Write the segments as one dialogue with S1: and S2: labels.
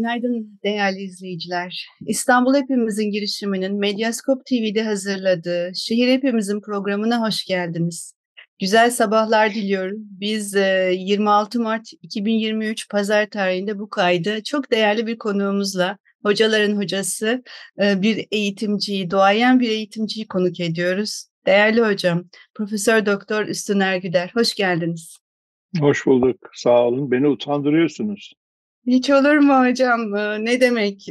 S1: Günaydın değerli izleyiciler. İstanbul Hepimizin girişiminin Medyaskop TV'de hazırladığı Şehir Hepimizin programına hoş geldiniz. Güzel sabahlar diliyorum. Biz 26 e, Mart 2023 Pazar tarihinde bu kaydı çok değerli bir konuğumuzla, hocaların hocası, e, bir eğitimciyi, doğayan bir eğitimciyi konuk ediyoruz. Değerli hocam, Profesör Doktor Üstün Ergüder, hoş geldiniz.
S2: Hoş bulduk, sağ olun. Beni utandırıyorsunuz.
S1: Hiç olur mu hocam? Ne demek?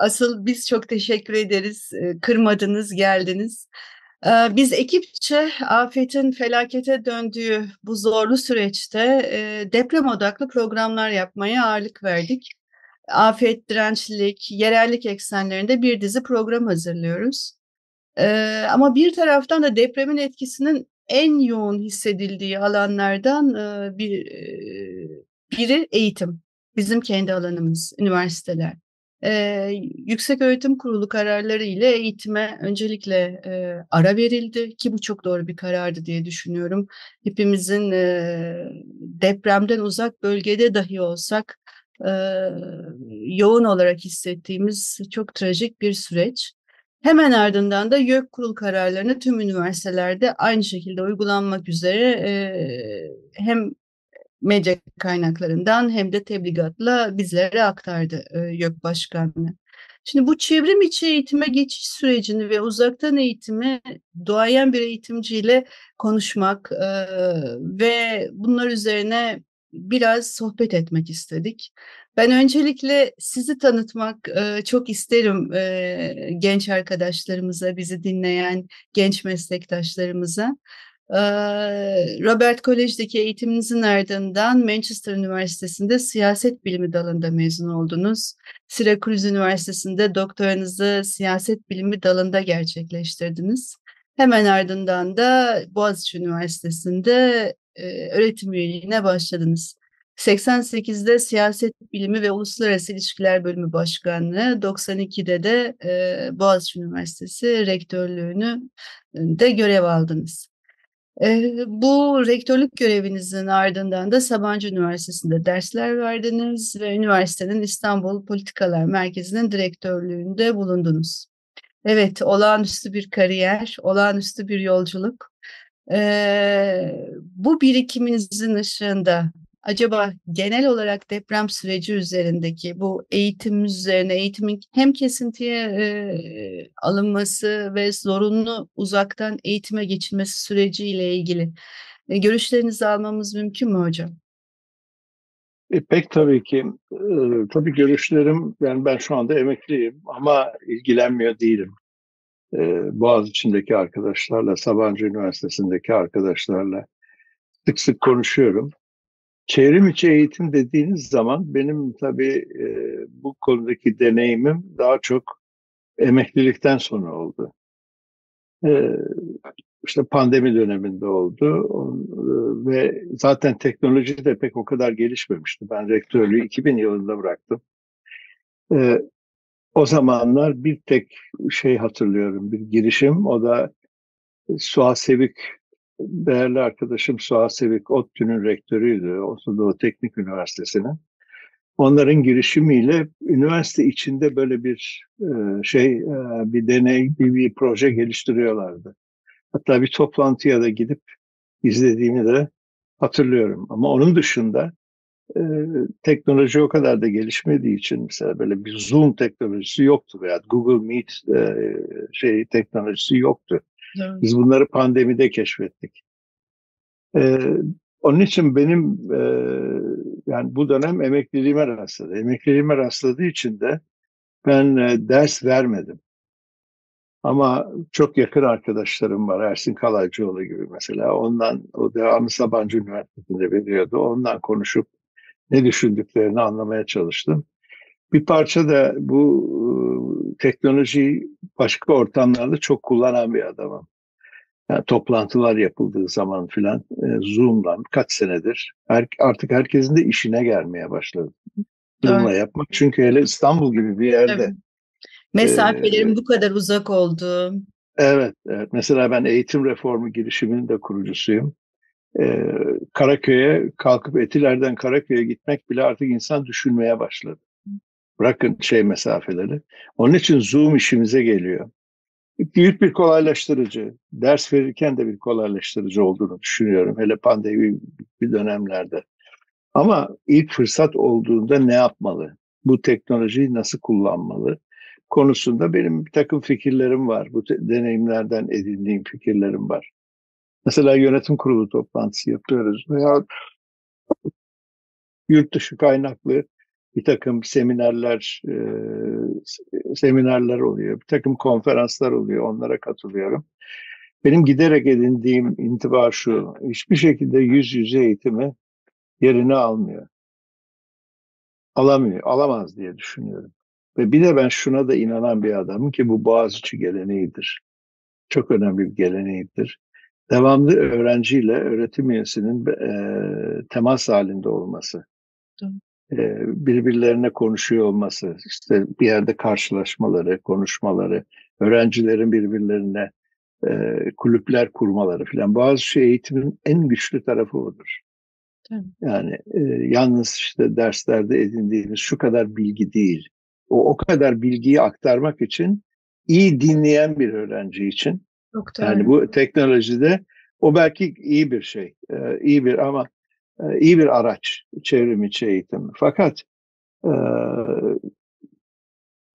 S1: Asıl biz çok teşekkür ederiz. Kırmadınız, geldiniz. Biz ekipçe afetin felakete döndüğü bu zorlu süreçte deprem odaklı programlar yapmaya ağırlık verdik. Afet, dirençlilik, yerellik eksenlerinde bir dizi program hazırlıyoruz. Ama bir taraftan da depremin etkisinin en yoğun hissedildiği alanlardan bir biri eğitim. Bizim kendi alanımız, üniversiteler. Ee, Yüksek Öğretim Kurulu kararları ile eğitime öncelikle e, ara verildi ki bu çok doğru bir karardı diye düşünüyorum. Hepimizin e, depremden uzak bölgede dahi olsak e, yoğun olarak hissettiğimiz çok trajik bir süreç. Hemen ardından da YÖK kurul kararlarını tüm üniversitelerde aynı şekilde uygulanmak üzere e, hem medya kaynaklarından hem de tebligatla bizlere aktardı e, YÖK Başkanlığı. Şimdi bu çevrim içi eğitime geçiş sürecini ve uzaktan eğitimi doğayan bir eğitimciyle konuşmak e, ve bunlar üzerine biraz sohbet etmek istedik. Ben öncelikle sizi tanıtmak e, çok isterim e, genç arkadaşlarımıza, bizi dinleyen genç meslektaşlarımıza. Robert College'deki eğitiminizin ardından Manchester Üniversitesi'nde siyaset bilimi dalında mezun oldunuz. Syracuse Üniversitesi'nde doktoranızı siyaset bilimi dalında gerçekleştirdiniz. Hemen ardından da Boğaziçi Üniversitesi'nde öğretim üyeliğine başladınız. 88'de Siyaset Bilimi ve Uluslararası İlişkiler Bölümü Başkanlığı, 92'de de Boğaziçi Üniversitesi rektörlüğünü de görev aldınız. Bu rektörlük görevinizin ardından da Sabancı Üniversitesi'nde dersler verdiniz ve üniversitenin İstanbul Politikalar Merkezi'nin direktörlüğünde bulundunuz. Evet, olağanüstü bir kariyer, olağanüstü bir yolculuk. Bu birikiminizin ışığında acaba genel olarak deprem süreci üzerindeki bu eğitim üzerine eğitimin hem kesintiye e, alınması ve zorunlu uzaktan eğitime geçilmesi süreciyle ilgili e, görüşlerinizi almamız mümkün mü hocam?
S2: E, pek tabii ki. E, tabii görüşlerim, yani ben şu anda emekliyim ama ilgilenmiyor değilim. E, Boğaziçi'ndeki arkadaşlarla, Sabancı Üniversitesi'ndeki arkadaşlarla sık sık konuşuyorum. Çevrim içi eğitim dediğiniz zaman benim tabii e, bu konudaki deneyimim daha çok emeklilikten sonra oldu. E, işte pandemi döneminde oldu e, ve zaten teknoloji de pek o kadar gelişmemişti. Ben rektörlüğü 2000 yılında bıraktım. E, o zamanlar bir tek şey hatırlıyorum, bir girişim. O da Suha Sevik değerli arkadaşım Suha Sevik, ODTÜ'nün rektörüydü, Orta Doğu Teknik Üniversitesi'nin. Onların girişimiyle üniversite içinde böyle bir e, şey, e, bir deney, bir, bir proje geliştiriyorlardı. Hatta bir toplantıya da gidip izlediğimi de hatırlıyorum. Ama onun dışında e, teknoloji o kadar da gelişmediği için mesela böyle bir Zoom teknolojisi yoktu veya Google Meet şey teknolojisi yoktu. Biz bunları pandemide keşfettik. Ee, onun için benim e, yani bu dönem emekliliğime rastladı. Emekliliğime rastladığı için de ben e, ders vermedim. Ama çok yakın arkadaşlarım var. Ersin Kalaycıoğlu gibi mesela. Ondan, o devamlı Sabancı Üniversitesi'nde veriyordu. Ondan konuşup ne düşündüklerini anlamaya çalıştım. Bir parça da bu teknolojiyi başka ortamlarda çok kullanan bir adamım. Yani toplantılar yapıldığı zaman filan e, Zoom'dan kaç senedir her, artık herkesin de işine gelmeye başladı. Zoom'la evet. yapmak. Çünkü hele İstanbul gibi bir yerde. Evet.
S1: Mesafelerin e, bu kadar uzak olduğu.
S2: Evet, evet. Mesela ben eğitim reformu girişiminin de kurucusuyum. Ee, Karaköy'e kalkıp Etiler'den Karaköy'e gitmek bile artık insan düşünmeye başladı. Bırakın şey mesafeleri. Onun için Zoom işimize geliyor. Büyük bir kolaylaştırıcı. Ders verirken de bir kolaylaştırıcı olduğunu düşünüyorum. Hele pandemi bir dönemlerde. Ama ilk fırsat olduğunda ne yapmalı? Bu teknolojiyi nasıl kullanmalı? konusunda benim bir takım fikirlerim var. Bu deneyimlerden edindiğim fikirlerim var. Mesela yönetim kurulu toplantısı yapıyoruz veya yurt dışı kaynaklı bir takım seminerler e, seminerler oluyor, bir takım konferanslar oluyor, onlara katılıyorum. Benim giderek edindiğim intiba şu, hiçbir şekilde yüz yüze eğitimi yerini almıyor. Alamıyor, alamaz diye düşünüyorum. Ve bir de ben şuna da inanan bir adamım ki bu Boğaziçi geleneğidir. Çok önemli bir geleneğidir. Devamlı öğrenciyle öğretim üyesinin e, temas halinde olması. E, birbirlerine konuşuyor olması, işte bir yerde karşılaşmaları, konuşmaları, öğrencilerin birbirlerine e, kulüpler kurmaları filan. Bazı şey eğitimin en güçlü tarafı odur. Yani e, yalnız işte derslerde edindiğimiz şu kadar bilgi değil o, o kadar bilgiyi aktarmak için iyi dinleyen bir öğrenci için. Çok yani bu teknolojide o belki iyi bir şey, e, iyi bir ama iyi bir araç çevrim içi eğitim. Fakat e,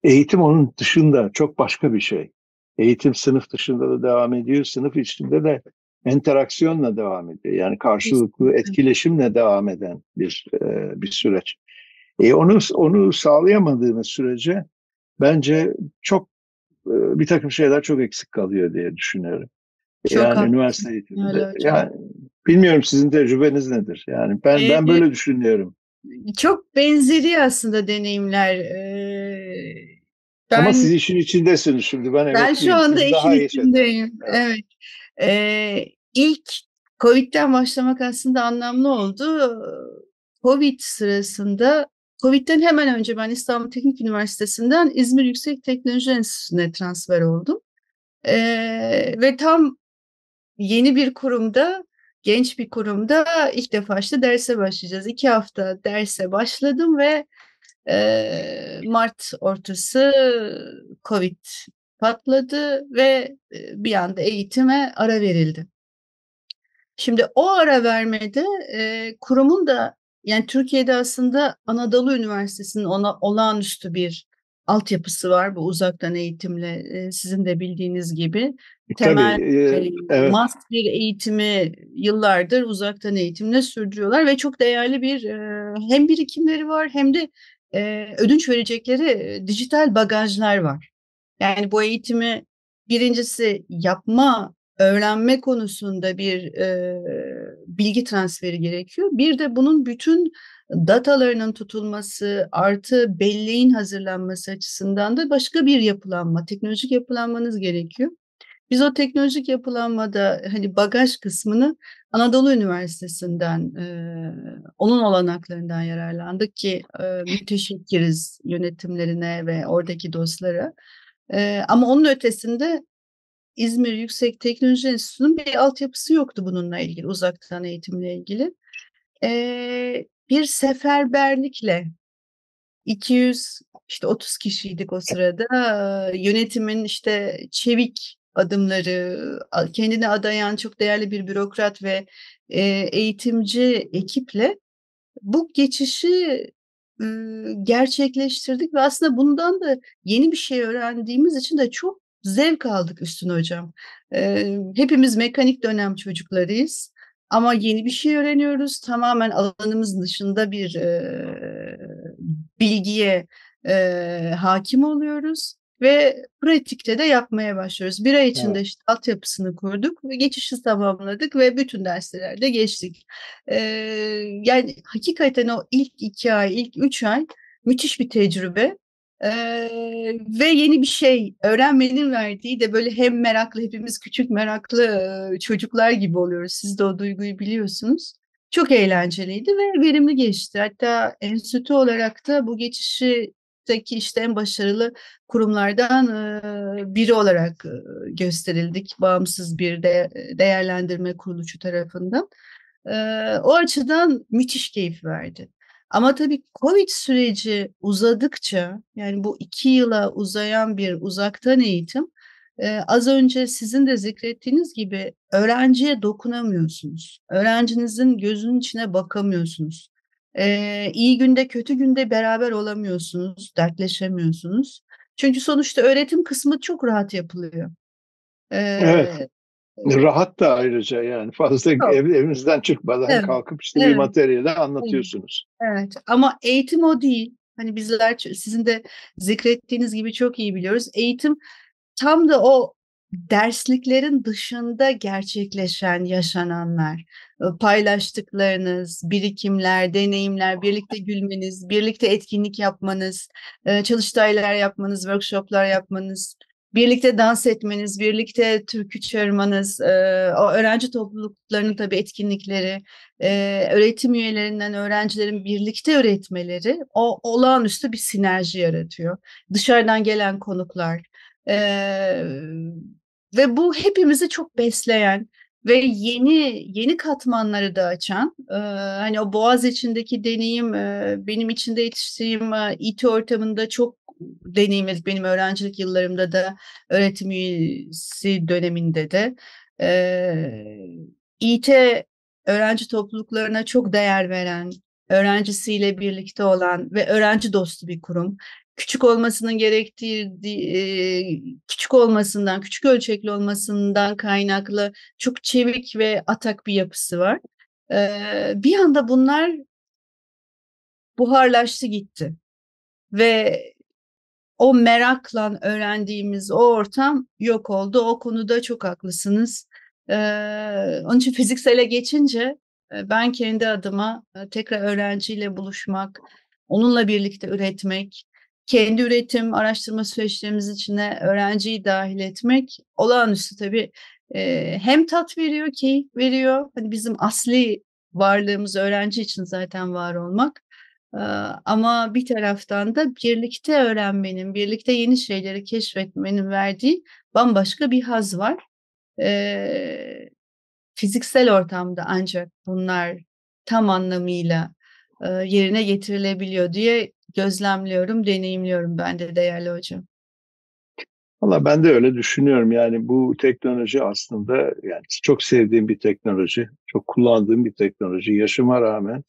S2: eğitim onun dışında çok başka bir şey. Eğitim sınıf dışında da devam ediyor, sınıf içinde de interaksiyonla devam ediyor. Yani karşılıklı etkileşimle devam eden bir e, bir süreç. E onu onu sağlayamadığımız sürece bence çok e, bir takım şeyler çok eksik kalıyor diye düşünüyorum. Çok yani haklısın. üniversite eğitiminde. Yani bilmiyorum sizin tecrübeniz nedir? Yani ben ee, ben böyle düşünüyorum.
S1: Çok benzeri aslında deneyimler. Ee,
S2: ben, Ama siz işin içindesiniz şimdi. Ben,
S1: ben şu anda siz işin içindeyim. Evet. evet. Ee, ilk Covid'den başlamak aslında anlamlı oldu. Covid sırasında Covid'den hemen önce ben İstanbul Teknik Üniversitesi'nden İzmir Yüksek Teknoloji Enstitüsü'ne transfer oldum. Ee, ve tam yeni bir kurumda, genç bir kurumda ilk defa işte derse başlayacağız. İki hafta derse başladım ve e, Mart ortası Covid patladı ve bir anda eğitime ara verildi. Şimdi o ara vermede e, kurumun da yani Türkiye'de aslında Anadolu Üniversitesi'nin ona olağanüstü bir altyapısı var bu uzaktan eğitimle sizin de bildiğiniz gibi. Temel Tabii, e, evet. master eğitimi yıllardır uzaktan eğitimle sürdürüyorlar ve çok değerli bir hem birikimleri var hem de ödünç verecekleri dijital bagajlar var. Yani bu eğitimi birincisi yapma öğrenme konusunda bir e, bilgi transferi gerekiyor. Bir de bunun bütün datalarının tutulması artı belleğin hazırlanması açısından da başka bir yapılanma, teknolojik yapılanmanız gerekiyor. Biz o teknolojik yapılanmada hani bagaj kısmını Anadolu Üniversitesi'nden, e, onun olanaklarından yararlandık ki e, müteşekkiriz yönetimlerine ve oradaki dostlara. E, ama onun ötesinde İzmir Yüksek Teknoloji Enstitüsü'nün bir altyapısı yoktu bununla ilgili, uzaktan eğitimle ilgili. Ee, bir seferberlikle 200 işte 30 kişiydik o sırada. Yönetimin işte çevik adımları, kendine adayan çok değerli bir bürokrat ve e, eğitimci ekiple bu geçişi e, gerçekleştirdik ve aslında bundan da yeni bir şey öğrendiğimiz için de çok zevk aldık Üstün Hocam. Ee, hepimiz mekanik dönem çocuklarıyız. Ama yeni bir şey öğreniyoruz. Tamamen alanımız dışında bir e, bilgiye e, hakim oluyoruz ve pratikte de yapmaya başlıyoruz. Bir ay içinde evet. işte altyapısını kurduk ve geçişi tamamladık ve bütün derslerde geçtik. Ee, yani hakikaten o ilk iki ay, ilk üç ay müthiş bir tecrübe. Ee, ve yeni bir şey öğrenmenin verdiği de böyle hem meraklı hepimiz küçük meraklı çocuklar gibi oluyoruz. Siz de o duyguyu biliyorsunuz. Çok eğlenceliydi ve verimli geçti. Hatta enstitü olarak da bu geçişi işte en başarılı kurumlardan biri olarak gösterildik. Bağımsız bir de, değerlendirme kuruluşu tarafından. O açıdan müthiş keyif verdi. Ama tabii Covid süreci uzadıkça yani bu iki yıla uzayan bir uzaktan eğitim e, az önce sizin de zikrettiğiniz gibi öğrenciye dokunamıyorsunuz. Öğrencinizin gözünün içine bakamıyorsunuz. E, iyi günde kötü günde beraber olamıyorsunuz, dertleşemiyorsunuz. Çünkü sonuçta öğretim kısmı çok rahat yapılıyor.
S2: E, evet. Rahat da ayrıca yani fazla ev, evinizden çıkmadan evet. kalkıp işte evet. bir materyali anlatıyorsunuz.
S1: Evet ama eğitim o değil. Hani bizler sizin de zikrettiğiniz gibi çok iyi biliyoruz. Eğitim tam da o dersliklerin dışında gerçekleşen yaşananlar, paylaştıklarınız, birikimler, deneyimler, birlikte gülmeniz, birlikte etkinlik yapmanız, çalıştaylar yapmanız, workshoplar yapmanız, birlikte dans etmeniz, birlikte türkü çağırmanız, o öğrenci topluluklarının tabii etkinlikleri, öğretim üyelerinden öğrencilerin birlikte öğretmeleri o olağanüstü bir sinerji yaratıyor. Dışarıdan gelen konuklar, ee, ve bu hepimizi çok besleyen ve yeni yeni katmanları da açan e, hani o Boğaz içindeki deneyim e, benim içinde yetiştiğim e, İT ortamında çok deneyimledik benim öğrencilik yıllarımda da öğretim üyesi döneminde de e, İT öğrenci topluluklarına çok değer veren öğrencisiyle birlikte olan ve öğrenci dostu bir kurum küçük olmasının gerektiği küçük olmasından, küçük ölçekli olmasından kaynaklı çok çevik ve atak bir yapısı var. Bir anda bunlar buharlaştı gitti ve o merakla öğrendiğimiz o ortam yok oldu. O konuda çok haklısınız. Onun için fiziksele geçince ben kendi adıma tekrar öğrenciyle buluşmak, onunla birlikte üretmek, kendi üretim, araştırma süreçlerimiz içine öğrenciyi dahil etmek olağanüstü tabii hem tat veriyor, keyif veriyor. Hani bizim asli varlığımız öğrenci için zaten var olmak. Ama bir taraftan da birlikte öğrenmenin, birlikte yeni şeyleri keşfetmenin verdiği bambaşka bir haz var. E, fiziksel ortamda ancak bunlar tam anlamıyla e, yerine getirilebiliyor diye gözlemliyorum, deneyimliyorum ben de değerli hocam.
S2: Valla ben de öyle düşünüyorum. Yani bu teknoloji aslında yani çok sevdiğim bir teknoloji, çok kullandığım bir teknoloji. Yaşıma rağmen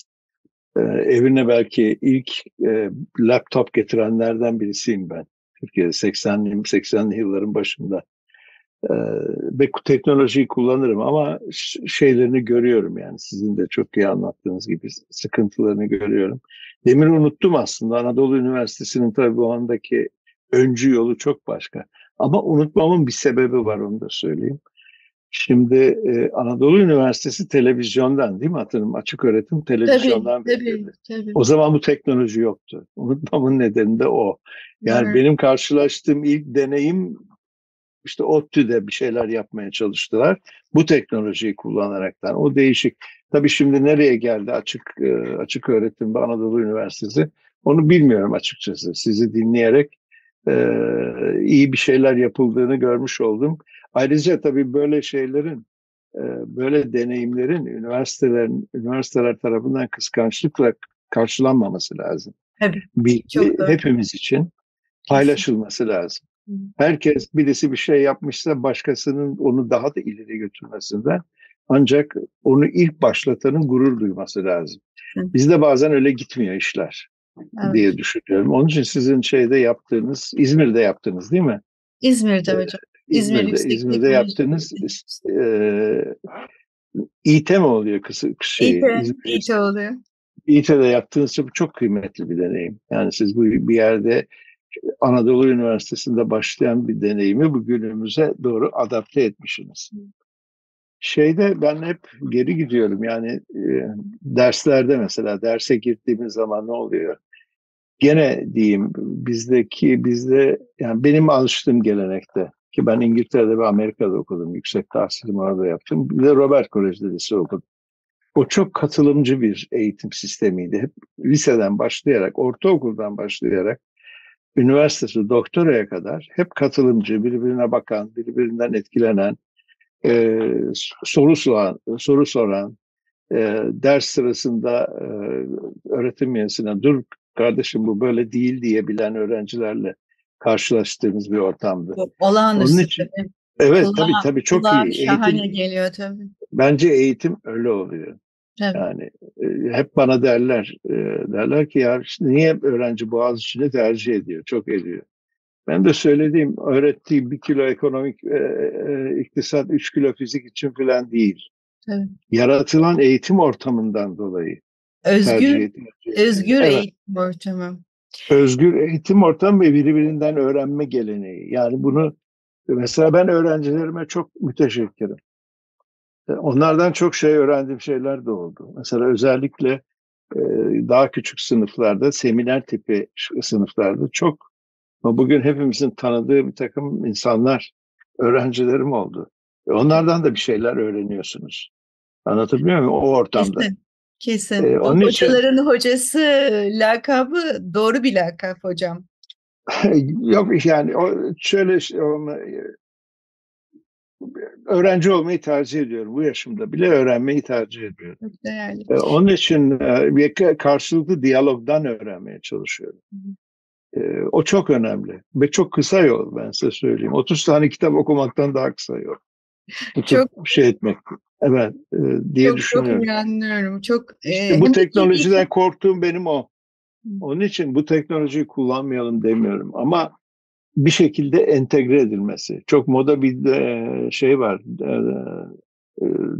S2: e, evine belki ilk e, laptop getirenlerden birisiyim ben. Türkiye'de 80'li 80'li yılların başında. E, ve teknolojiyi kullanırım ama şeylerini görüyorum yani sizin de çok iyi anlattığınız gibi sıkıntılarını görüyorum. Demir unuttum aslında. Anadolu Üniversitesi'nin tabii bu andaki öncü yolu çok başka. Ama unutmamın bir sebebi var onu da söyleyeyim. Şimdi e, Anadolu Üniversitesi televizyondan değil mi hatırım? Açık öğretim televizyondan tabii, tabii, tabii. O zaman bu teknoloji yoktu. Unutmamın nedeni de o. Yani evet. benim karşılaştığım ilk deneyim işte ODTÜ'de bir şeyler yapmaya çalıştılar. Bu teknolojiyi kullanaraktan. O değişik. Tabii şimdi nereye geldi açık e, açık öğretim ve Anadolu Üniversitesi onu bilmiyorum açıkçası. Sizi dinleyerek e, iyi bir şeyler yapıldığını görmüş oldum. Ayrıca tabii böyle şeylerin e, böyle deneyimlerin üniversitelerin üniversiteler tarafından kıskançlıkla karşılanmaması lazım.
S1: Tabii.
S2: Bilgi hepimiz için paylaşılması lazım. Herkes birisi bir şey yapmışsa başkasının onu daha da ileri götürmesinden ancak onu ilk başlatanın gurur duyması lazım. Bizde bazen öyle gitmiyor işler evet. diye düşünüyorum. Onun için sizin şeyde yaptığınız, İzmir'de yaptığınız değil mi?
S1: İzmir'de ee, hocam.
S2: İzmir İzmir'de, İzmir'de yaptığınız e, İT mi oluyor kısa şey?
S1: İT, İT oluyor.
S2: İT'de yaptığınız çok, çok kıymetli bir deneyim. Yani siz bu bir yerde Anadolu Üniversitesi'nde başlayan bir deneyimi bugünümüze doğru adapte etmişsiniz şeyde ben hep geri gidiyorum yani e, derslerde mesela derse girdiğimiz zaman ne oluyor? Gene diyeyim bizdeki bizde yani benim alıştığım gelenekte ki ben İngiltere'de ve Amerika'da okudum. Yüksek tahsilimi orada yaptım. Bir de Robert Kolej'de lise okudum. O çok katılımcı bir eğitim sistemiydi. Hep liseden başlayarak, ortaokuldan başlayarak üniversitesi, doktoraya kadar hep katılımcı, birbirine bakan, birbirinden etkilenen, e, soru soran, soru soran, e, ders sırasında e, öğretim üyesine dur kardeşim bu böyle değil diyebilen öğrencilerle karşılaştığımız bir ortamdı.
S1: Olağanüstü. Onun için,
S2: evet Kulağa, tabii tabii çok iyi.
S1: Şahane eğitim, geliyor tabii.
S2: Bence eğitim öyle oluyor.
S1: Tabii.
S2: Yani e, hep bana derler e, derler ki ya işte niye öğrenci Boğaziçi'ni tercih ediyor? Çok ediyor. Ben de söylediğim, öğrettiğim bir kilo ekonomik e, e, iktisat, üç kilo fizik için falan değil.
S1: Evet.
S2: Yaratılan eğitim ortamından dolayı.
S1: Özgür, özgür evet. eğitim ortamı.
S2: Özgür eğitim ortamı ve birbirinden öğrenme geleneği. Yani bunu mesela ben öğrencilerime çok müteşekkirim. E, onlardan çok şey öğrendiğim şeyler de oldu. Mesela özellikle e, daha küçük sınıflarda, seminer tipi sınıflarda çok ama bugün hepimizin tanıdığı bir takım insanlar, öğrencilerim oldu. Onlardan da bir şeyler öğreniyorsunuz. Anlatabiliyor muyum? O ortamda.
S1: Kesin. Kesin. Ee, onun Hocaların için... hocası lakabı doğru bir lakap hocam.
S2: Yok yani o şöyle öğrenci olmayı tercih ediyorum. Bu yaşımda bile öğrenmeyi tercih ediyorum.
S1: Çok değerli.
S2: Ee, onun için bir karşılıklı diyalogdan öğrenmeye çalışıyorum. Ee, o çok önemli ve çok kısa yol ben size söyleyeyim. 30 tane kitap okumaktan daha kısa yol. Bu çok şey etmek. Evet e, diye
S1: çok,
S2: düşünüyorum.
S1: Çok anlıyorum. Çok
S2: e, işte bu teknolojiden korktuğum benim o. Onun için bu teknolojiyi kullanmayalım demiyorum ama bir şekilde entegre edilmesi. Çok moda bir de şey var, e,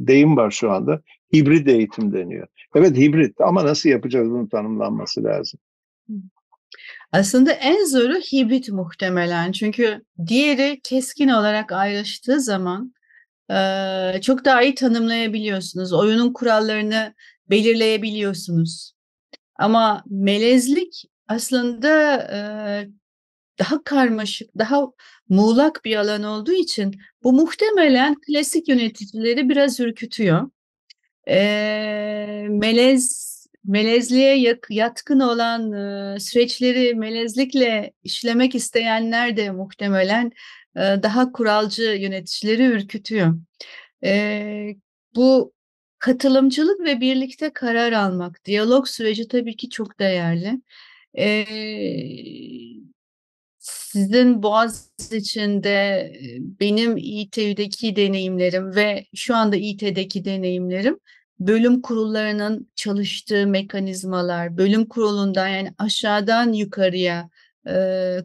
S2: deyim var şu anda. Hibrit eğitim deniyor. Evet hibrit ama nasıl yapacağız bunun tanımlanması lazım.
S1: Aslında en zoru hibrit muhtemelen. Çünkü diğeri keskin olarak ayrıştığı zaman çok daha iyi tanımlayabiliyorsunuz. Oyunun kurallarını belirleyebiliyorsunuz. Ama melezlik aslında daha karmaşık, daha muğlak bir alan olduğu için bu muhtemelen klasik yöneticileri biraz ürkütüyor. melez melezliğe yatkın olan süreçleri melezlikle işlemek isteyenler de muhtemelen daha kuralcı yöneticileri ürkütüyor. Bu katılımcılık ve birlikte karar almak, diyalog süreci tabii ki çok değerli. Sizin Boğaz içinde benim İTÜ'deki deneyimlerim ve şu anda İT'deki deneyimlerim bölüm kurullarının çalıştığı mekanizmalar, bölüm kurulundan yani aşağıdan yukarıya e,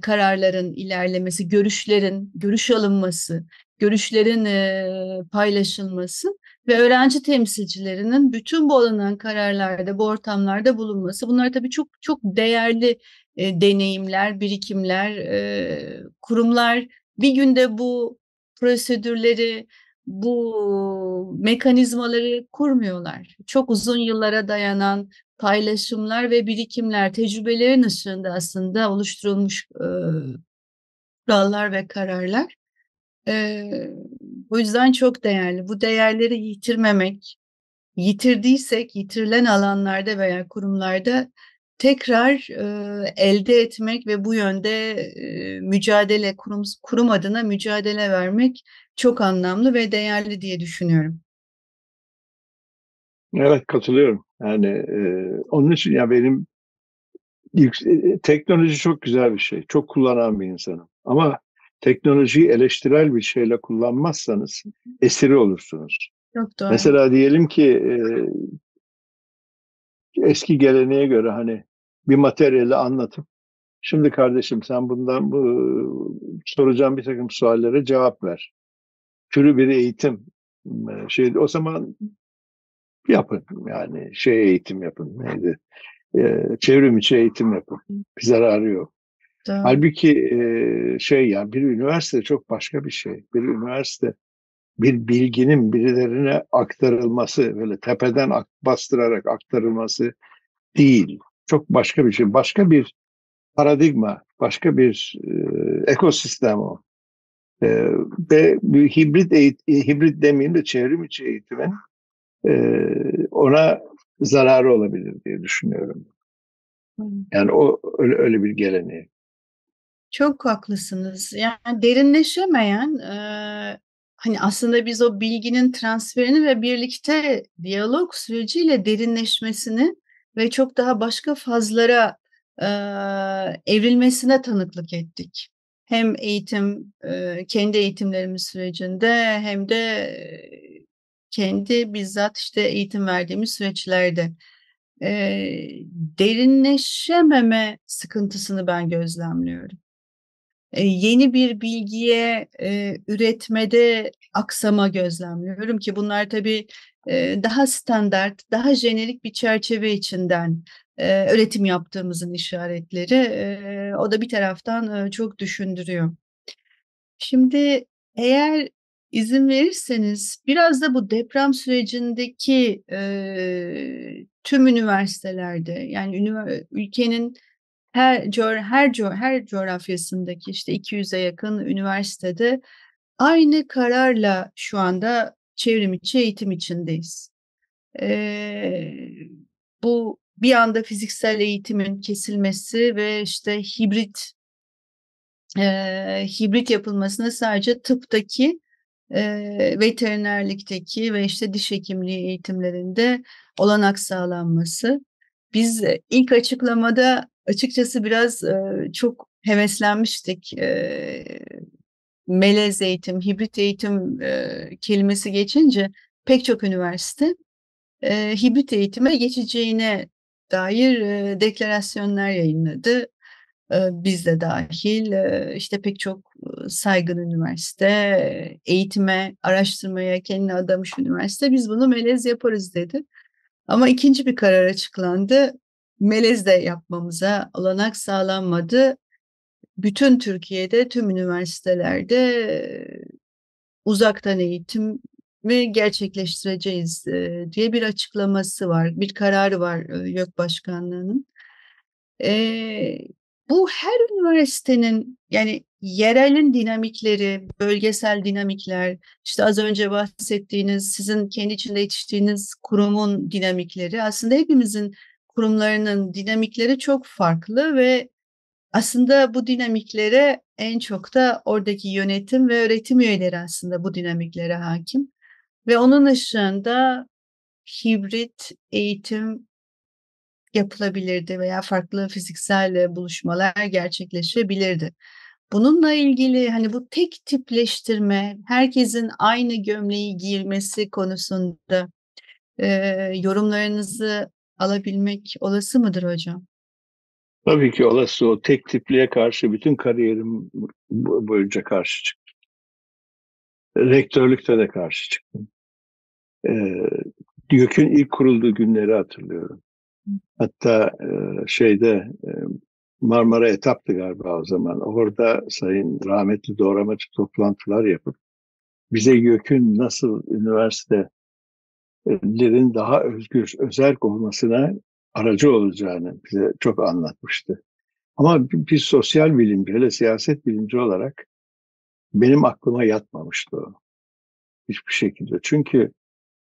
S1: kararların ilerlemesi, görüşlerin, görüş alınması, görüşlerin e, paylaşılması ve öğrenci temsilcilerinin bütün bu alınan kararlarda, bu ortamlarda bulunması. Bunlar tabii çok çok değerli e, deneyimler, birikimler, e, kurumlar bir günde bu prosedürleri, bu mekanizmaları kurmuyorlar. Çok uzun yıllara dayanan paylaşımlar ve birikimler, tecrübelerin ışığında aslında oluşturulmuş e, kurallar ve kararlar. E, bu yüzden çok değerli. Bu değerleri yitirmemek, yitirdiysek yitirilen alanlarda veya kurumlarda tekrar e, elde etmek ve bu yönde e, mücadele kurum kurum adına mücadele vermek çok anlamlı ve değerli diye düşünüyorum.
S2: Evet katılıyorum. Yani e, onun için ya benim e, teknoloji çok güzel bir şey. Çok kullanan bir insanım. Ama teknolojiyi eleştirel bir şeyle kullanmazsanız esiri olursunuz.
S1: Çok doğru.
S2: Mesela diyelim ki e, eski geleneğe göre hani bir materyali anlatıp şimdi kardeşim sen bundan bu soracağım bir takım suallere cevap ver. Türü bir eğitim şey o zaman yapın yani şey eğitim yapın neydi ee, çevrim içi eğitim yapın bir zararı yok. Doğru. Halbuki e, şey ya bir üniversite çok başka bir şey. Bir üniversite bir bilginin birilerine aktarılması böyle tepeden bastırarak aktarılması değil. Çok başka bir şey. Başka bir paradigma, başka bir e, ekosistem o. E, ve bir hibrit eğitim, hibrit demeyeyim de çevrim içi eğitimin e, ona zararı olabilir diye düşünüyorum. Yani o öyle, öyle bir geleneği.
S1: Çok haklısınız. Yani derinleşemeyen, e, hani aslında biz o bilginin transferini ve birlikte diyalog süreciyle derinleşmesini ve çok daha başka fazlara e, evrilmesine tanıklık ettik. Hem eğitim, e, kendi eğitimlerimiz sürecinde hem de kendi bizzat işte eğitim verdiğimiz süreçlerde e, derinleşememe sıkıntısını ben gözlemliyorum. Yeni bir bilgiye e, üretmede aksama gözlemliyorum ki bunlar tabii e, daha standart, daha jenerik bir çerçeve içinden e, üretim yaptığımızın işaretleri. E, o da bir taraftan e, çok düşündürüyor. Şimdi eğer izin verirseniz biraz da bu deprem sürecindeki e, tüm üniversitelerde yani ülkenin her her her coğrafyasındaki işte 200'e yakın üniversitede aynı kararla şu anda çevrim içi eğitim içindeyiz. Ee, bu bir anda fiziksel eğitimin kesilmesi ve işte hibrit e, hibrit yapılmasına sadece tıptaki e, veterinerlikteki ve işte diş hekimliği eğitimlerinde olanak sağlanması. Biz ilk açıklamada açıkçası biraz çok heveslenmiştik. Melez eğitim, hibrit eğitim kelimesi geçince pek çok üniversite hibrit eğitime geçeceğine dair deklarasyonlar yayınladı. Biz de dahil e, işte pek çok saygın üniversite, eğitime, araştırmaya kendini adamış üniversite biz bunu melez yaparız dedi. Ama ikinci bir karar açıklandı. Melez de yapmamıza olanak sağlanmadı. Bütün Türkiye'de, tüm üniversitelerde uzaktan eğitim mi gerçekleştireceğiz diye bir açıklaması var, bir kararı var YÖK Başkanlığı'nın. E, bu her üniversitenin yani yerelin dinamikleri, bölgesel dinamikler, işte az önce bahsettiğiniz sizin kendi içinde yetiştiğiniz kurumun dinamikleri aslında hepimizin kurumlarının dinamikleri çok farklı ve aslında bu dinamiklere en çok da oradaki yönetim ve öğretim üyeleri aslında bu dinamiklere hakim. Ve onun ışığında hibrit eğitim yapılabilirdi veya farklı fiziksel buluşmalar gerçekleşebilirdi. Bununla ilgili hani bu tek tipleştirme, herkesin aynı gömleği giyilmesi konusunda e, yorumlarınızı alabilmek olası mıdır hocam?
S2: Tabii ki olası o tek tipliğe karşı bütün kariyerim boyunca karşı çıktım. Rektörlükte de karşı çıktım. Ee, YÖK'ün ilk kurulduğu günleri hatırlıyorum. Hatta e, şeyde e, Marmara etaptı galiba o zaman. Orada Sayın Rahmetli Doğramacı toplantılar yapıp bize YÖK'ün nasıl üniversitelerin daha özgür, özel olmasına aracı olacağını bize çok anlatmıştı. Ama bir sosyal bilimci, hele siyaset bilimci olarak benim aklıma yatmamıştı o. Hiçbir şekilde. Çünkü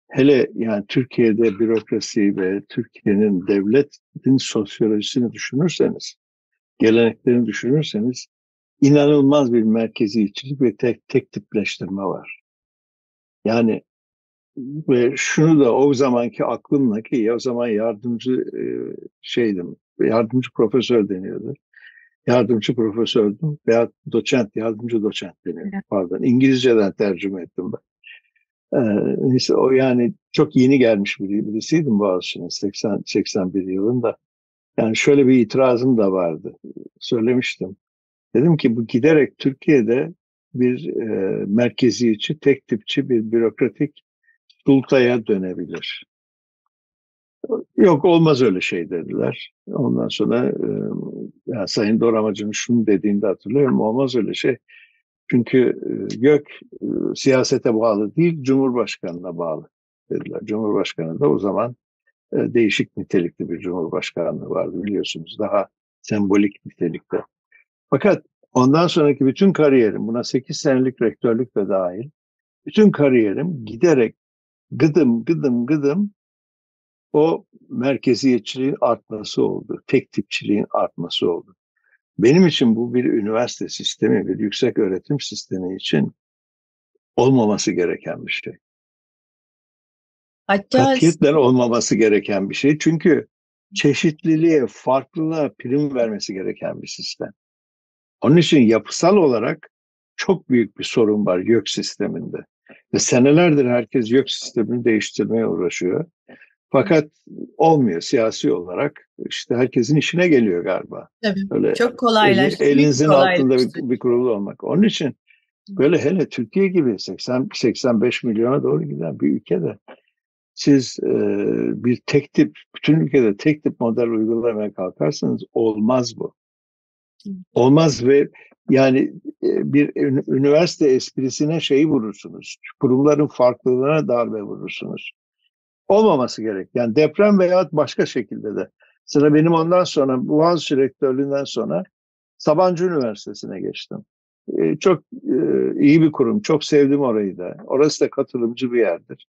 S2: hele yani Türkiye'de bürokrasi ve Türkiye'nin devletin sosyolojisini düşünürseniz, geleneklerini düşünürseniz inanılmaz bir merkeziyetçilik ve tek, tek tipleştirme var. Yani ve şunu da o zamanki aklımla ki o zaman yardımcı e, şeydim, yardımcı profesör deniyordu. Yardımcı profesördüm veya doçent, yardımcı doçent deniyor. Pardon, İngilizceden tercüme ettim ben. Ee, neyse o yani çok yeni gelmiş biri, birisiydim Boğaziçi'nin 80, 81 yılında. Yani şöyle bir itirazım da vardı. Söylemiştim. Dedim ki bu giderek Türkiye'de bir e, merkeziyetçi, tek tipçi bir bürokratik sultaya dönebilir. Yok olmaz öyle şey dediler. Ondan sonra e, yani Sayın Doramacı'nın şunu dediğinde hatırlıyorum. Olmaz öyle şey. Çünkü e, gök e, siyasete bağlı değil, Cumhurbaşkanı'na bağlı dediler. Cumhurbaşkanı da o zaman e, değişik nitelikli bir Cumhurbaşkanlığı vardı biliyorsunuz. Daha sembolik nitelikte. Fakat ondan sonraki bütün kariyerim, buna 8 senelik rektörlük de dahil, bütün kariyerim giderek gıdım gıdım gıdım o merkeziyetçiliğin artması oldu. Tek tipçiliğin artması oldu. Benim için bu bir üniversite sistemi, bir yüksek öğretim sistemi için olmaması gereken bir şey.
S1: Hatta
S2: Katiyetle olmaması gereken bir şey. Çünkü çeşitliliğe, farklılığa prim vermesi gereken bir sistem. Onun için yapısal olarak çok büyük bir sorun var YÖK sisteminde. Ve senelerdir herkes YÖK sistemini değiştirmeye uğraşıyor. Fakat olmuyor siyasi olarak. İşte herkesin işine geliyor galiba.
S1: Tabii. Öyle çok kolaylaştı.
S2: Elinizin altında bir, bir kurulu olmak. Onun için böyle hele Türkiye gibi 80 85 milyona doğru giden bir ülkede siz e, bir tek tip bütün ülkede tek tip model uygulamaya kalkarsanız olmaz bu. Olmaz ve yani e, bir üniversite esprisine şeyi vurursunuz. Kurumların farklılığına darbe vurursunuz. Olmaması gerek. Yani deprem veya başka şekilde de. Sıra benim ondan sonra Boğaziçi Rektörlüğünden sonra Sabancı Üniversitesi'ne geçtim. Ee, çok e, iyi bir kurum. Çok sevdim orayı da. Orası da katılımcı bir yerdir.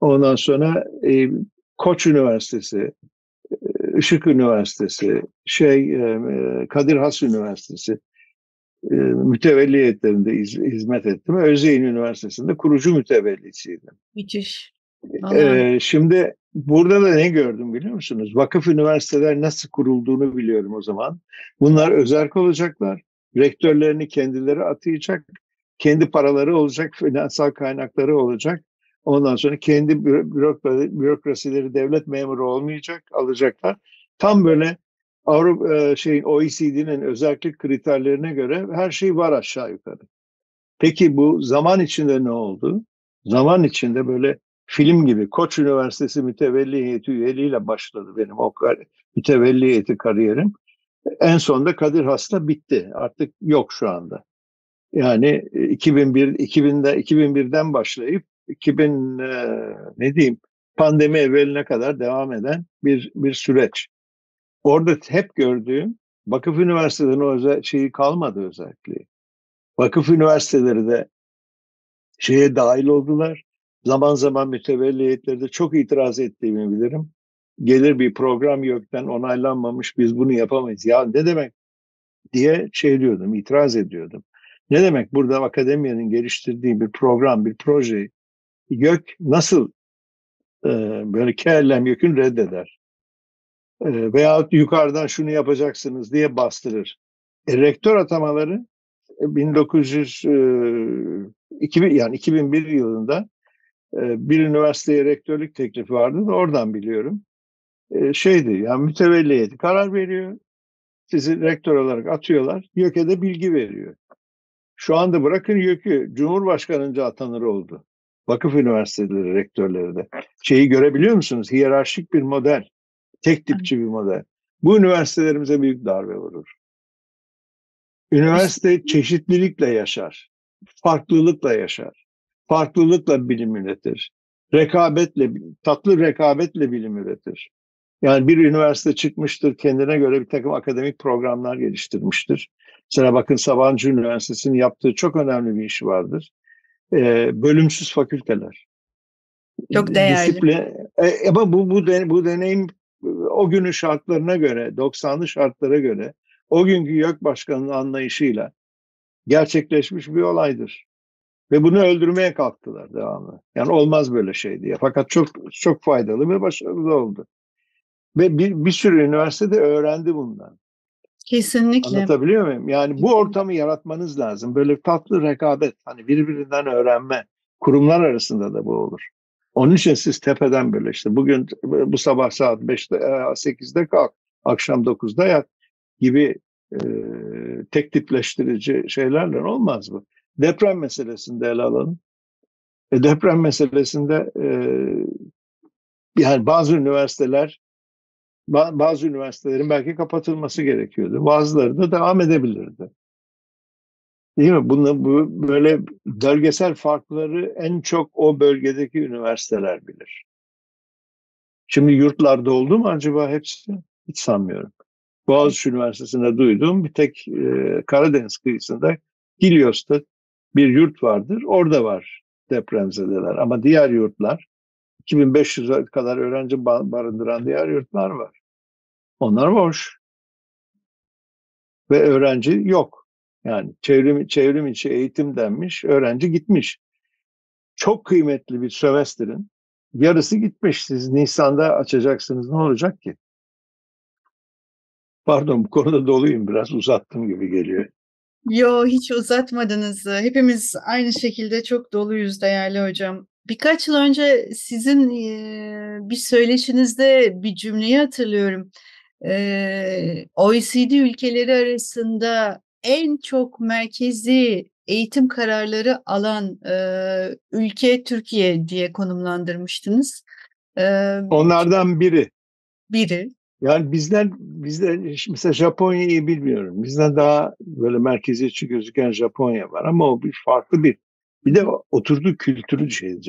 S2: Ondan sonra e, Koç Üniversitesi, e, Işık Üniversitesi, şey e, Kadir Has Üniversitesi e, mütevelli heyetlerinde iz, hizmet ettim. Özyeğin Üniversitesi'nde kurucu mütevellisiydim.
S1: Müthiş.
S2: Ee, şimdi burada da ne gördüm biliyor musunuz? Vakıf üniversiteler nasıl kurulduğunu biliyorum o zaman. Bunlar özerk olacaklar. Rektörlerini kendileri atayacak. Kendi paraları olacak, finansal kaynakları olacak. Ondan sonra kendi bürokrasileri devlet memuru olmayacak, alacaklar. Tam böyle Avrupa e, şeyin OECD'nin özellik kriterlerine göre her şey var aşağı yukarı. Peki bu zaman içinde ne oldu? Zaman içinde böyle film gibi Koç Üniversitesi mütevelli heyeti üyeliğiyle başladı benim o mütevelli heyeti kariyerim. En sonunda Kadir Has'ta bitti. Artık yok şu anda. Yani 2001 2000'de 2001'den başlayıp 2000 e, ne diyeyim pandemi evveline kadar devam eden bir bir süreç. Orada hep gördüğüm Vakıf Üniversitesi'nin o özel şeyi kalmadı özelliği. Vakıf üniversiteleri de şeye dahil oldular. Zaman zaman mütevelli heyetlerde çok itiraz ettiğimi bilirim. Gelir bir program yoktan onaylanmamış biz bunu yapamayız. Ya ne demek diye şey diyordum, itiraz ediyordum. Ne demek burada akademiyanın geliştirdiği bir program, bir proje YÖK nasıl e, böyle kellem YÖK'ün reddeder? E, veya yukarıdan şunu yapacaksınız diye bastırır. E, rektör atamaları 1900 e, 2000 yani 2001 yılında e, bir üniversiteye rektörlük teklifi vardı da oradan biliyorum. E, şeydi yani mütevelliyeti karar veriyor. Sizi rektör olarak atıyorlar. YÖK'e de bilgi veriyor. Şu anda bırakın YÖK'ü Cumhurbaşkanı'nca atanır oldu. Vakıf üniversiteleri rektörleri de. Şeyi görebiliyor musunuz? Hiyerarşik bir model. Tek tipçi bir model. Bu üniversitelerimize büyük darbe vurur. Üniversite çeşitlilikle yaşar. Farklılıkla yaşar farklılıkla bilim üretir. Rekabetle, tatlı rekabetle bilim üretir. Yani bir üniversite çıkmıştır, kendine göre bir takım akademik programlar geliştirmiştir. Mesela bakın Sabancı Üniversitesi'nin yaptığı çok önemli bir iş vardır. Ee, bölümsüz fakülteler.
S1: Çok değerli. Disiplin,
S2: e, ama bu, bu, de, bu deneyim o günün şartlarına göre, 90'lı şartlara göre, o günkü YÖK Başkanı'nın anlayışıyla gerçekleşmiş bir olaydır. Ve bunu öldürmeye kalktılar devamlı. Yani olmaz böyle şey diye. Fakat çok çok faydalı ve başarılı oldu. Ve bir, bir sürü üniversitede öğrendi bundan.
S1: Kesinlikle.
S2: Anlatabiliyor muyum? Yani bu ortamı yaratmanız lazım. Böyle tatlı rekabet, hani birbirinden öğrenme. Kurumlar arasında da bu olur. Onun için siz tepeden böyle işte bugün bu sabah saat 5'te 8'de kalk, akşam 9'da yat gibi e, tek tipleştirici şeylerle olmaz bu. Deprem meselesinde ele alalım. E, deprem meselesinde e, yani bazı üniversiteler bazı üniversitelerin belki kapatılması gerekiyordu. Bazıları da devam edebilirdi. Değil mi? Bunu, bu böyle bölgesel farkları en çok o bölgedeki üniversiteler bilir. Şimdi yurtlarda oldu mu acaba hepsi? Hiç sanmıyorum. Boğaziçi Üniversitesi'nde duyduğum bir tek e, Karadeniz kıyısında Gilyos'ta bir yurt vardır. Orada var depremzedeler. Ama diğer yurtlar 2500 kadar öğrenci barındıran diğer yurtlar var. Onlar boş. Ve öğrenci yok. Yani çevrim, çevrim içi eğitim denmiş, öğrenci gitmiş. çok kıymetli bir sömestrin yarısı gitmiş. Siz Nisan'da açacaksınız. Ne olacak ki? Pardon bu konuda doluyum biraz uzattım gibi geliyor.
S1: Yo hiç uzatmadınız. Hepimiz aynı şekilde çok doluyuz değerli hocam. Birkaç yıl önce sizin bir söyleşinizde bir cümleyi hatırlıyorum. OECD ülkeleri arasında en çok merkezi eğitim kararları alan ülke Türkiye diye konumlandırmıştınız.
S2: Onlardan biri.
S1: Biri.
S2: Yani bizden bizden mesela Japonya'yı bilmiyorum. Bizden daha böyle merkeziyetçi gözüken Japonya var ama o bir farklı bir bir de oturduğu kültürü şey.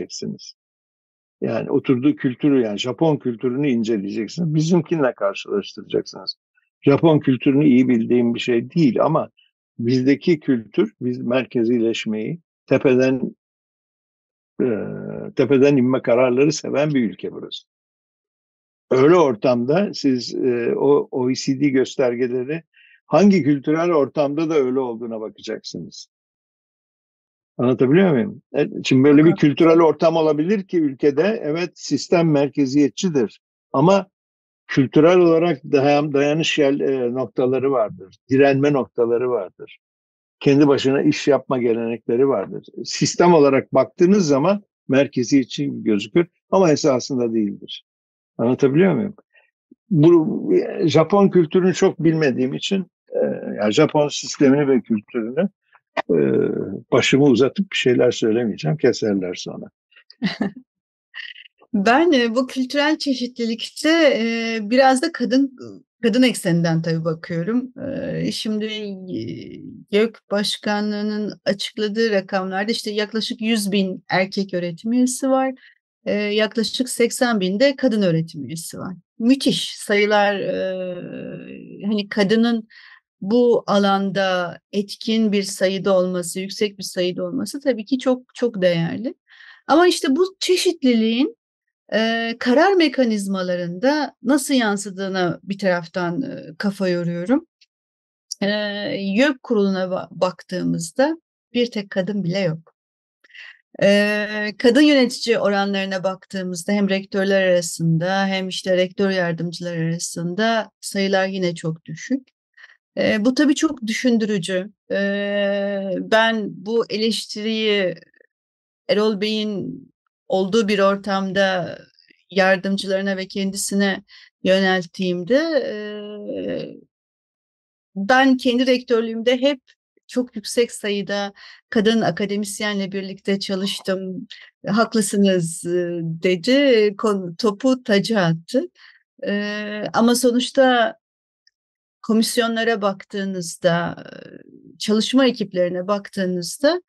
S2: Yani oturduğu kültürü yani Japon kültürünü inceleyeceksiniz. Bizimkinle karşılaştıracaksınız. Japon kültürünü iyi bildiğim bir şey değil ama bizdeki kültür, biz merkezileşmeyi, tepeden e, tepeden inme kararları seven bir ülke burası. Öyle ortamda siz e, o OECD göstergeleri hangi kültürel ortamda da öyle olduğuna bakacaksınız. Anlatabiliyor muyum? E, şimdi böyle bir kültürel ortam olabilir ki ülkede evet sistem merkeziyetçidir. Ama kültürel olarak dayan, dayanış yer, e, noktaları vardır. Direnme noktaları vardır. Kendi başına iş yapma gelenekleri vardır. Sistem olarak baktığınız zaman merkeziyetçi gözükür ama esasında değildir. Anlatabiliyor muyum? Bu Japon kültürünü çok bilmediğim için e, yani Japon sistemini ve kültürünü e, başımı uzatıp bir şeyler söylemeyeceğim. Keserler sonra.
S1: ben e, bu kültürel çeşitlilikte e, biraz da kadın kadın ekseninden tabii bakıyorum. E, şimdi YÖK Başkanlığı'nın açıkladığı rakamlarda işte yaklaşık 100 bin erkek öğretim üyesi var yaklaşık 80 binde kadın öğretim üyesi var. Müthiş sayılar hani kadının bu alanda etkin bir sayıda olması, yüksek bir sayıda olması tabii ki çok çok değerli. Ama işte bu çeşitliliğin e, karar mekanizmalarında nasıl yansıdığına bir taraftan e, kafa yoruyorum. E, YÖK kuruluna baktığımızda bir tek kadın bile yok kadın yönetici oranlarına baktığımızda hem rektörler arasında hem işte rektör yardımcılar arasında sayılar yine çok düşük. Bu tabii çok düşündürücü. ben bu eleştiriyi Erol Bey'in olduğu bir ortamda yardımcılarına ve kendisine yönelttiğimde ben kendi rektörlüğümde hep çok yüksek sayıda kadın akademisyenle birlikte çalıştım. Haklısınız dedi. Topu taca attı. Ama sonuçta komisyonlara baktığınızda, çalışma ekiplerine baktığınızda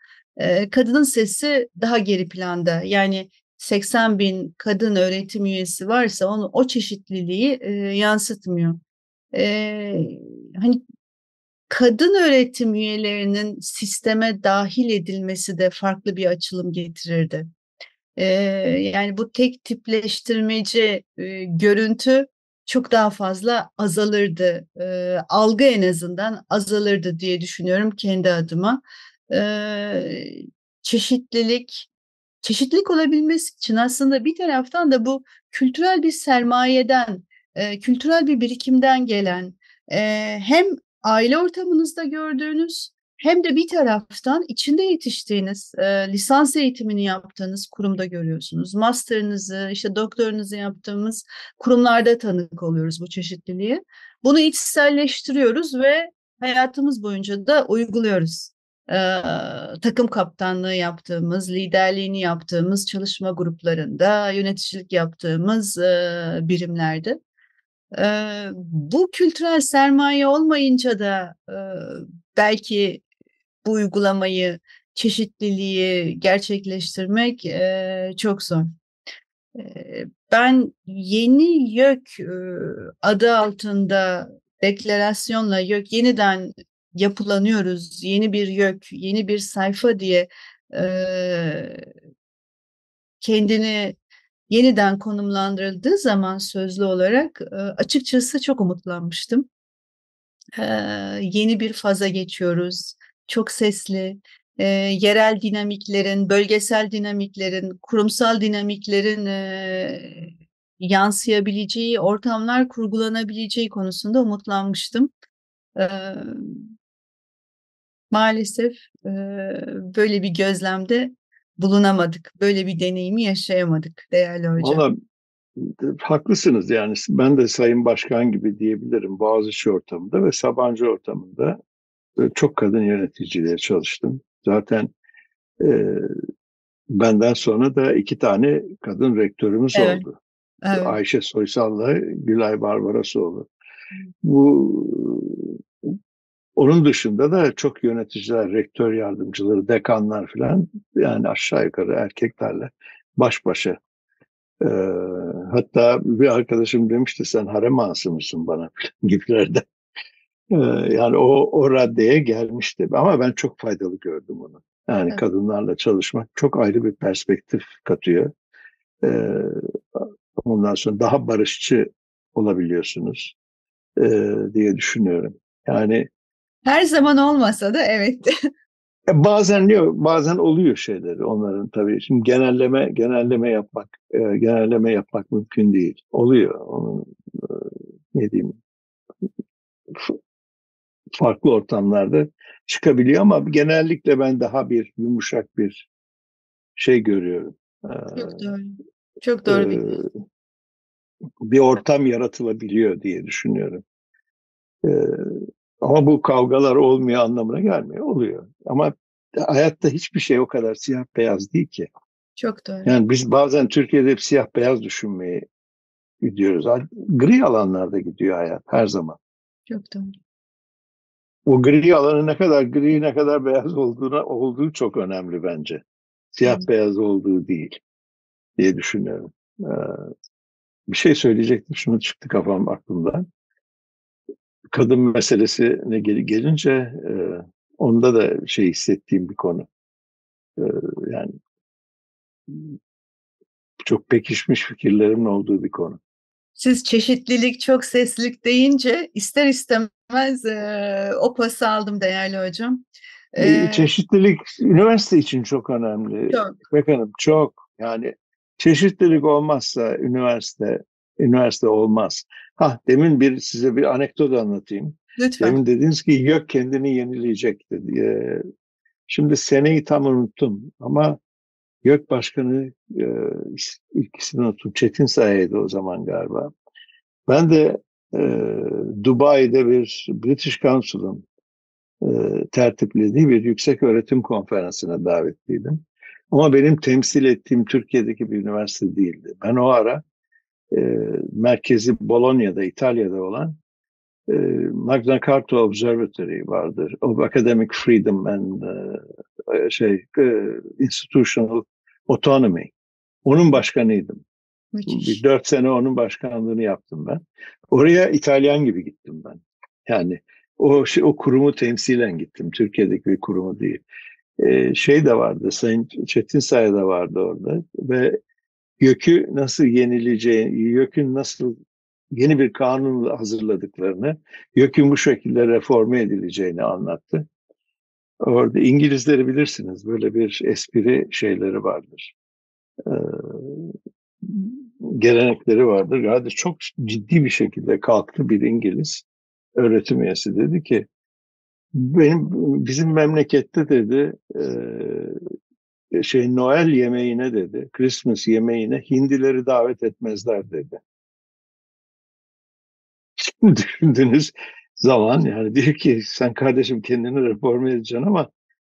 S1: kadının sesi daha geri planda. Yani 80 bin kadın öğretim üyesi varsa onu o çeşitliliği yansıtmıyor. hani kadın öğretim üyelerinin sisteme dahil edilmesi de farklı bir açılım getirirdi. Ee, yani bu tek tipleştirmeci e, görüntü çok daha fazla azalırdı. E, algı en azından azalırdı diye düşünüyorum kendi adıma. E, çeşitlilik, çeşitlilik olabilmesi için aslında bir taraftan da bu kültürel bir sermayeden, e, kültürel bir birikimden gelen e, hem aile ortamınızda gördüğünüz hem de bir taraftan içinde yetiştiğiniz, e, lisans eğitimini yaptığınız kurumda görüyorsunuz. Master'ınızı, işte doktorunuzu yaptığımız kurumlarda tanık oluyoruz bu çeşitliliğe. Bunu içselleştiriyoruz ve hayatımız boyunca da uyguluyoruz. E, takım kaptanlığı yaptığımız, liderliğini yaptığımız çalışma gruplarında, yöneticilik yaptığımız e, birimlerde bu kültürel sermaye olmayınca da belki bu uygulamayı, çeşitliliği gerçekleştirmek çok zor. ben yeni YÖK adı altında deklarasyonla YÖK yeniden yapılanıyoruz, yeni bir YÖK, yeni bir sayfa diye kendini yeniden konumlandırıldığı zaman sözlü olarak açıkçası çok umutlanmıştım. Yeni bir faza geçiyoruz. Çok sesli, e, yerel dinamiklerin, bölgesel dinamiklerin, kurumsal dinamiklerin e, yansıyabileceği, ortamlar kurgulanabileceği konusunda umutlanmıştım. E, maalesef e, böyle bir gözlemde bulunamadık. Böyle bir deneyimi yaşayamadık değerli hocam.
S2: Valla haklısınız yani ben de Sayın Başkan gibi diyebilirim Boğaziçi ortamında ve Sabancı ortamında çok kadın yöneticiyle çalıştım. Zaten e, benden sonra da iki tane kadın rektörümüz evet. oldu. Evet. Ayşe Soysal'la Gülay Barbarasoğlu. Bu onun dışında da çok yöneticiler, rektör yardımcıları, dekanlar falan yani aşağı yukarı erkeklerle baş başa. Ee, hatta bir arkadaşım demişti sen harem ağası mısın bana gibilerden. Ee, yani o, o raddeye gelmişti. Ama ben çok faydalı gördüm onu. Yani evet. kadınlarla çalışmak çok ayrı bir perspektif katıyor. Ee, ondan sonra daha barışçı olabiliyorsunuz e, diye düşünüyorum. Yani
S1: her zaman olmasa da evet.
S2: E, bazen yok, bazen oluyor şeyleri onların tabii. Şimdi genelleme genelleme yapmak, e, genelleme yapmak mümkün değil. Oluyor. Onun e, ne diyeyim? Farklı ortamlarda çıkabiliyor ama genellikle ben daha bir yumuşak bir şey görüyorum.
S1: Çok doğru. Çok doğru. Ee,
S2: bir ortam yaratılabiliyor diye düşünüyorum. Ee, ama bu kavgalar olmuyor anlamına gelmiyor. Oluyor. Ama hayatta hiçbir şey o kadar siyah beyaz değil ki.
S1: Çok doğru.
S2: Yani biz bazen Türkiye'de hep siyah beyaz düşünmeyi gidiyoruz. Gri alanlarda gidiyor hayat her zaman.
S1: Çok doğru.
S2: O gri alanı ne kadar gri ne kadar beyaz olduğuna olduğu çok önemli bence. Siyah beyaz olduğu değil diye düşünüyorum. Ee, bir şey söyleyecektim. Şunu çıktı kafam aklımdan kadın meselesine gel gelince e, onda da şey hissettiğim bir konu. E, yani çok pekişmiş fikirlerimin olduğu bir konu.
S1: Siz çeşitlilik, çok seslilik deyince ister istemez e, o pası aldım değerli hocam.
S2: E, çeşitlilik üniversite için çok önemli. Çok. Bakın çok yani çeşitlilik olmazsa üniversite üniversite olmaz. Ha demin bir size bir anekdot anlatayım. Lütfen. Demin dediniz ki YÖK kendini yenileyecek dedi. Ee, şimdi seneyi tam unuttum ama YÖK Başkanı e, ikisini unuttum. Çetin Saya'ydı o zaman galiba. Ben de e, Dubai'de bir British Council'ın e, tertiplediği bir yüksek öğretim konferansına davetliydim. Ama benim temsil ettiğim Türkiye'deki bir üniversite değildi. Ben o ara e, merkezi Bologna'da, İtalya'da olan e, Magna Carta Observatory vardır. Of Academic Freedom and e, şey e, Institutional Autonomy. Onun başkanıydım. Müthiş. Bir dört sene onun başkanlığını yaptım ben. Oraya İtalyan gibi gittim ben. Yani o şey, o kurumu temsilen gittim. Türkiye'deki bir kurumu değil. Ee, şey de vardı, Sayın Çetin Say'a da vardı orada ve YÖK'ü nasıl yenileceğini, YÖK'ün nasıl yeni bir kanun hazırladıklarını, YÖK'ün bu şekilde reforme edileceğini anlattı. Orada İngilizleri bilirsiniz, böyle bir espri şeyleri vardır. Ee, gelenekleri vardır. Yani çok ciddi bir şekilde kalktı bir İngiliz öğretim üyesi dedi ki benim bizim memlekette dedi e, şey Noel yemeğine dedi, Christmas yemeğine Hindileri davet etmezler dedi. Şimdi düşündüğünüz zaman yani diyor ki sen kardeşim kendini reform edeceksin ama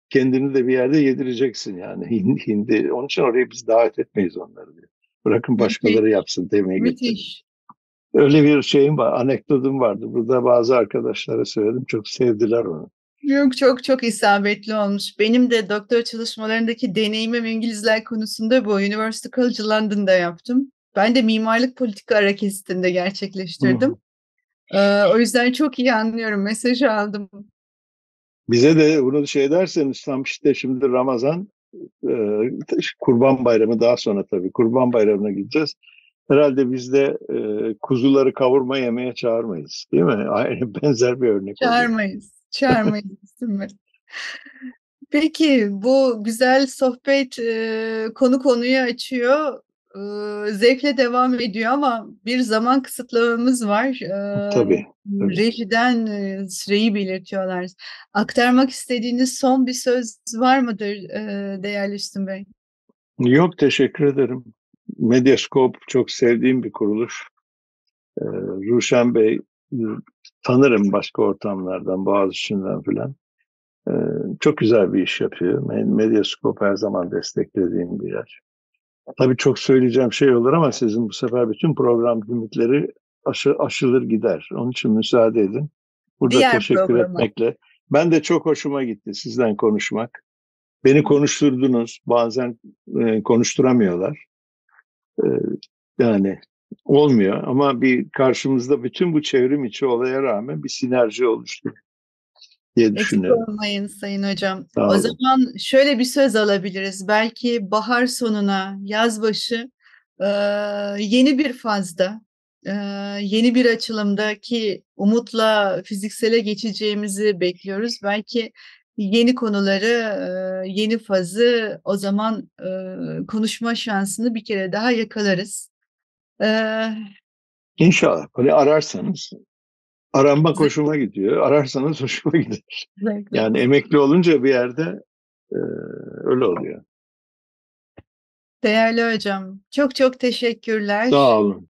S2: kendini de bir yerde yedireceksin yani hindi, hindi. Onun için oraya biz davet etmeyiz onları diyor. Bırakın başkaları yapsın demeye Müthiş. Öyle bir şeyim var, anekdotum vardı. Burada bazı arkadaşlara söyledim. Çok sevdiler onu.
S1: Yok çok çok isabetli olmuş. Benim de doktor çalışmalarındaki deneyimim İngilizler konusunda bu. University College London'da yaptım. Ben de mimarlık politika hareketinde gerçekleştirdim. Ee, o yüzden çok iyi anlıyorum. Mesajı aldım.
S2: Bize de bunu şey derseniz tam işte şimdi Ramazan e, Kurban Bayramı daha sonra tabii Kurban Bayramı'na gideceğiz. Herhalde biz de e, kuzuları kavurma yemeye çağırmayız değil mi? Aynı benzer bir örnek
S1: Çağırmayız. Çağırmayız değil mi? Peki, bu güzel sohbet, eee, konu konuyu açıyor, ııı, zevkle devam ediyor ama bir zaman kısıtlamamız var. Eee,
S2: Tabii, tabii.
S1: rejiden, eee, süreyi belirtiyorlar. Aktarmak istediğiniz son bir söz var mıdır, eee, değerli Üstün Bey?
S2: Yok, teşekkür ederim. Medyascope çok sevdiğim bir kuruluş. Eee, Ruşen Bey, tanırım başka ortamlardan, Boğaziçi'nden filan. Eee, çok güzel bir iş yapıyor. Me Medyascope her zaman desteklediğim bir yer. Tabii çok söyleyeceğim şey olur ama sizin bu sefer bütün program limitleri aşı aşılır gider. Onun için müsaade edin. Burada
S1: Diğer
S2: teşekkür
S1: programa.
S2: etmekle Ben de çok hoşuma gitti sizden konuşmak. Beni konuşturdunuz. Bazen, eee, konuşturamıyorlar. Eee, yani olmuyor ama bir karşımızda bütün bu çevrim içi olaya rağmen bir sinerji oluştu diye
S1: Eksik
S2: düşünüyorum.
S1: olmayın sayın hocam.
S2: Sağ
S1: O
S2: olun.
S1: zaman şöyle bir söz alabiliriz. Belki bahar sonuna, yaz başı, yeni bir fazda, yeni bir açılımda ki umutla fiziksele geçeceğimizi bekliyoruz. Belki yeni konuları, yeni fazı o zaman, konuşma şansını bir kere daha yakalarız.
S2: İnşallah. Böyle ararsanız. Aranmak hoşuma gidiyor. Ararsanız hoşuma gider. Yani emekli olunca bir yerde, eee, öyle oluyor.
S1: Değerli hocam, çok çok teşekkürler.
S2: Sağ olun.